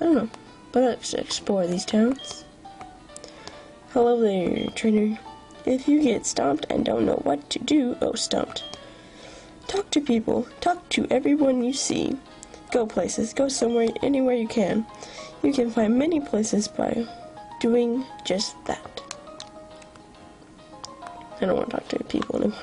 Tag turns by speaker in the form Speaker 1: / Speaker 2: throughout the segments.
Speaker 1: I don't know. But let's explore these towns. Hello there, trainer. If you get stomped and don't know what to do, oh, stumped. Talk to people. Talk to everyone you see. Go places. Go somewhere, anywhere you can. You can find many places by doing just that. I don't want to talk to people anymore.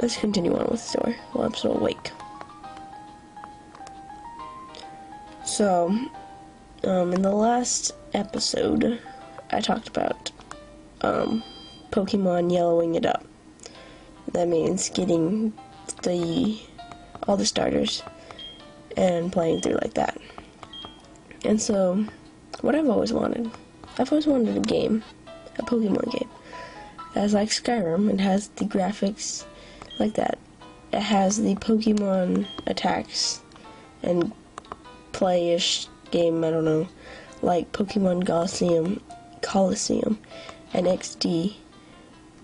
Speaker 1: Let's continue on with the story while I'm still awake. So, um, in the last episode, I talked about um, Pokemon yellowing it up. That means getting the all the starters and playing through like that. And so, what I've always wanted, I've always wanted a game, a Pokemon game. As like Skyrim, it has the graphics like that. It has the Pokemon attacks and playish game, I don't know, like Pokemon Colosseum, Colosseum and XD,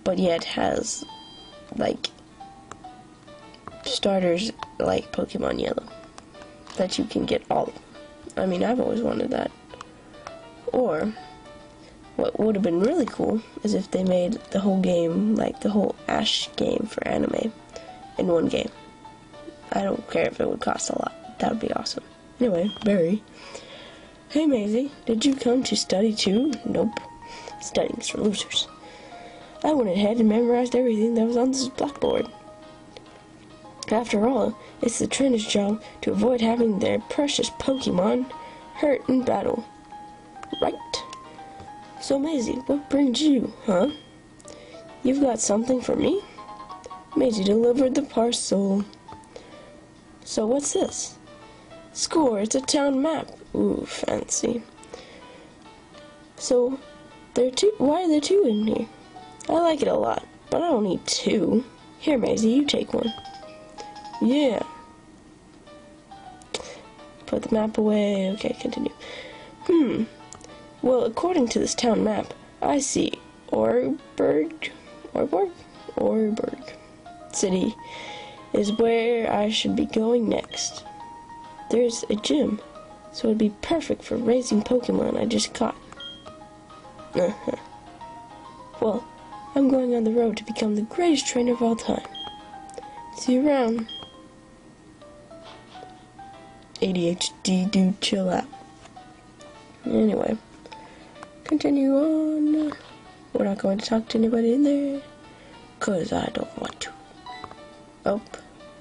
Speaker 1: but yet has like starters like Pokemon Yellow that you can get all. I mean, I've always wanted that. Or what would have been really cool is if they made the whole game, like the whole Ash game for anime, in one game. I don't care if it would cost a lot. That would be awesome. Anyway, Barry. Hey Mazy, did you come to study too? Nope. Studying's for losers. I went ahead and memorized everything that was on this blackboard. After all, it's the trainer's job to avoid having their precious Pokemon hurt in battle. Right? So, Mazy, what brings you, huh? You've got something for me? Mazy delivered the parcel. So, what's this? Score, it's a town map. Ooh, fancy. So, there are two. Why are there two in here? I like it a lot, but I don't need two. Here, Mazy, you take one. Yeah. Put the map away. Okay, continue. Hmm. Well, according to this town map, I see Orberg, Orborg, Oreburgh City is where I should be going next. There's a gym, so it'd be perfect for raising Pokemon I just caught. Uh-huh. Well, I'm going on the road to become the greatest trainer of all time. See you around. ADHD dude, chill out. Anyway, continue on. We're not going to talk to anybody in there, cause I don't want to. Oh,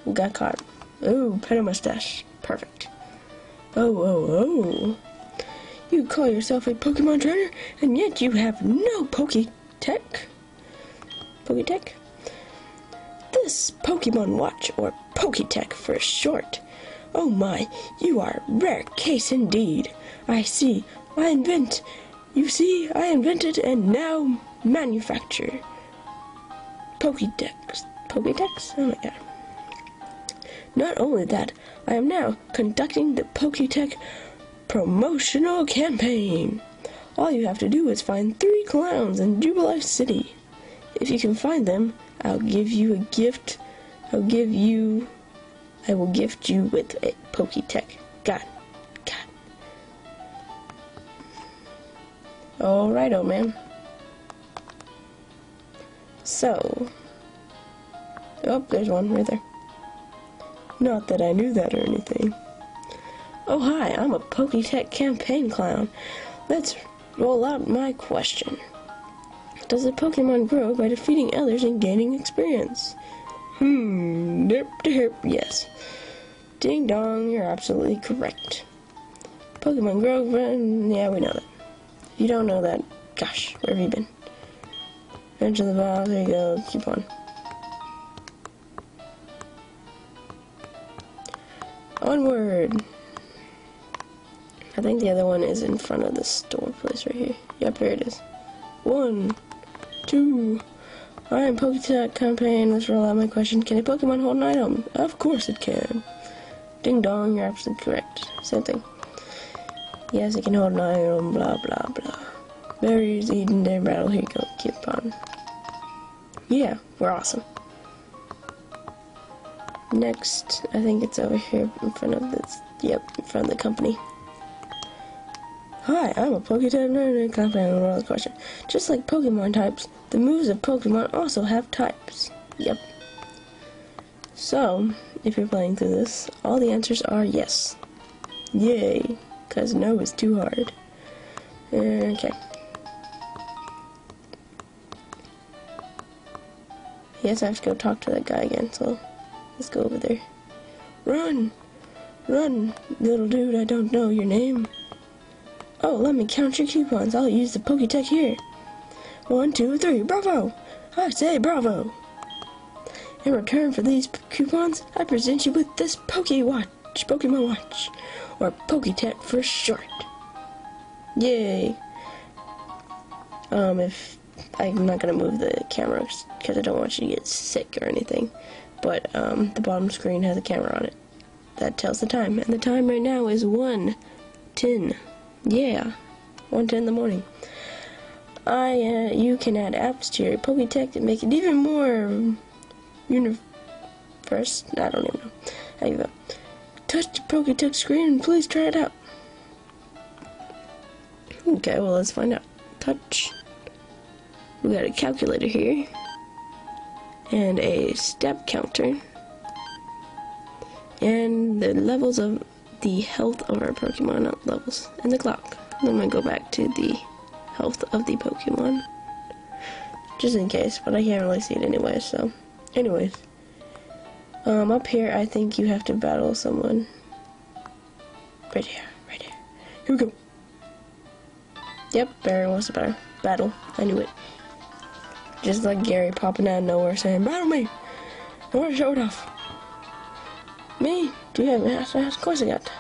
Speaker 1: we got caught. Oh, a mustache. Perfect. Oh, oh, oh. You call yourself a Pokemon trainer, and yet you have no Poketech. Poketech? This Pokemon Watch, or Poketech for short. Oh my, you are rare case indeed. I see. I invent. You see, I invented and now manufacture. Pokédex. Pokédex? Oh my god. Not only that, I am now conducting the Poketech promotional campaign. All you have to do is find three clowns in Jubilife City. If you can find them, I'll give you a gift. I'll give you. I will gift you with a Poketech. God. God. Alright, old man. So. Oh, there's one right there. Not that I knew that or anything. Oh, hi, I'm a Poketech campaign clown. Let's roll out my question. Does a Pokemon grow by defeating others and gaining experience? Hmm, derp derp, yes. Ding dong, you're absolutely correct. Pokemon grow, yeah, we know that. If you don't know that, gosh, where have you been? Enter the ball, there you go, keep on. Onward! I think the other one is in front of the store place right here. Yep, here it is. One, two. Alright, Poketech campaign. Let's roll out my question. Can a Pokemon hold an item? Of course it can. Ding dong, you're absolutely correct. Same thing. Yes, it can hold an item, blah blah blah. Berries eaten their battle. Here you go. Keep on. Yeah, we're awesome. Next, I think it's over here in front of this. Yep, in front of the company. Hi, I'm a Pokétech confident with question. Just like Pokemon types, the moves of Pokemon also have types. Yep. So, if you're playing through this, all the answers are yes. Yay, because no is too hard. Okay. Yes, I have to go talk to that guy again, so let's go over there. Run! Run, little dude, I don't know your name. Oh, let me count your coupons. I'll use the Poketech here. One, two, three, bravo! I say bravo! In return for these coupons, I present you with this Poke Watch, Pokemon Watch, or Poketech for short. Yay! Um, if I'm not gonna move the camera because I don't want you to get sick or anything, but um, the bottom screen has a camera on it that tells the time, and the time right now is one ten. Yeah, 1.10 in the morning. I, uh, you can add apps to your Poketech to make it even more universe. I don't even know. How you go? Touch the Poketech screen and please try it out. Okay, well let's find out. Touch. We got a calculator here. And a step counter. And the levels of the health of our Pokemon levels and the clock. Then we go back to the health of the Pokemon. Just in case, but I can't really see it anyway, so. Anyways. Um, up here, I think you have to battle someone. Right here, right here. Here we go. Yep, Barry wants to battle. Battle. I knew it. Just like Gary popping out of nowhere saying, Battle me! I want to show it off. Me? Do you have an ass? Of course I got.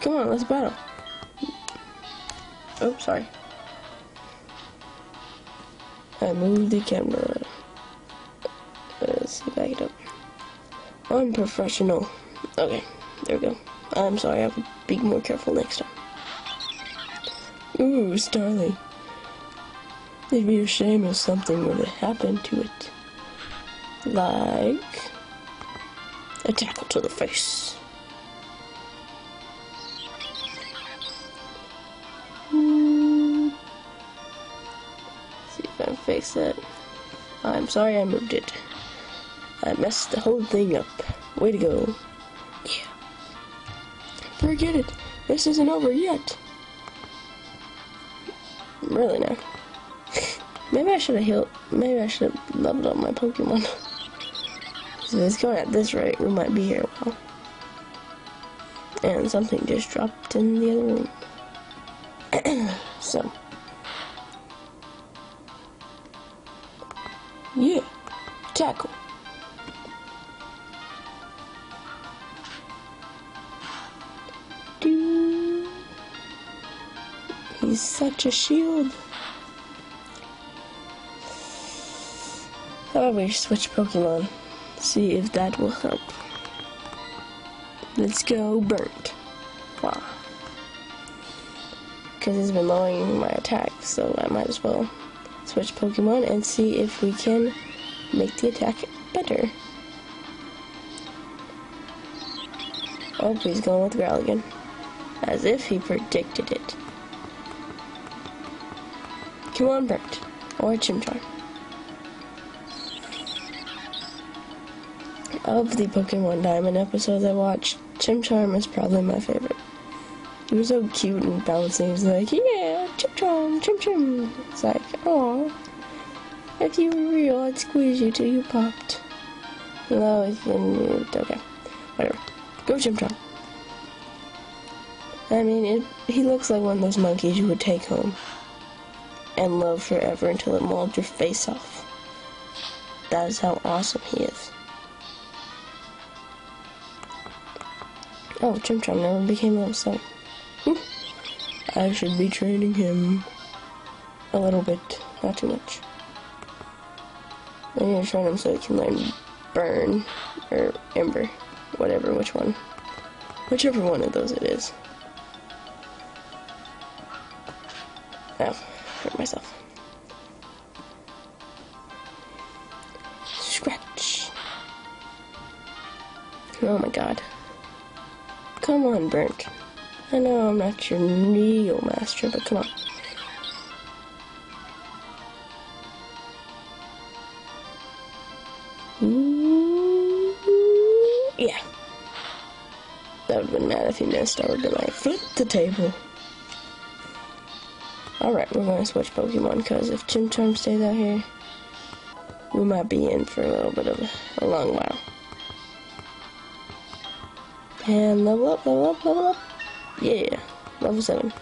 Speaker 1: Come on, let's battle. Oh, sorry. I moved the camera. Let's see if I up. Unprofessional. Okay, there we go. I'm sorry, I will be more careful next time. Ooh, Starly. It'd be a shame if something were to happen to it. Like a tackle to the face. Hmm. See if I can fix it. I'm sorry I moved it. I messed the whole thing up. Way to go. Yeah. Forget it. This isn't over yet. Really now. Maybe I should have healed. Maybe I should have leveled up my Pokemon. So it's going at this rate, we might be here a while. And something just dropped in the other room. so. Yeah. Tackle. He's such a shield. We switch Pokemon? see if that will help. Let's go burnt. Ah. Wow. Because it's been lowering my attack, so I might as well switch Pokemon and see if we can make the attack better. Oh, he's going with Growl again. As if he predicted it. Come on, Burnt. Or Chimchar. Of the Pokemon Diamond episodes I watched, Chimchar is probably my favorite. He was so cute and bouncy. He was like, yeah, Chimchar, Chim Chim. It's like, oh, if you were real, I'd squeeze you till you popped. No, okay, whatever. Go Chimchar. I mean, it, he looks like one of those monkeys you would take home and love forever until it mauled your face off. That is how awesome he is. Oh, Chimchar never became upset. I should be training him a little bit, not too much. I need to train him so he can learn Burn or Ember, whatever, which one. Whichever one of those it is. Oh, hurt myself. Scratch. Oh my god. Come on, Burnt. I know I'm not your real master, but come on. Ooh, yeah. That would have been mad if he missed. I would have been like, flip the table. Alright, we're going to switch Pokemon because if Chimchar stays out here, we might be in for a little bit of a, a long while. And level up, level up, level up. Yeah, level 7.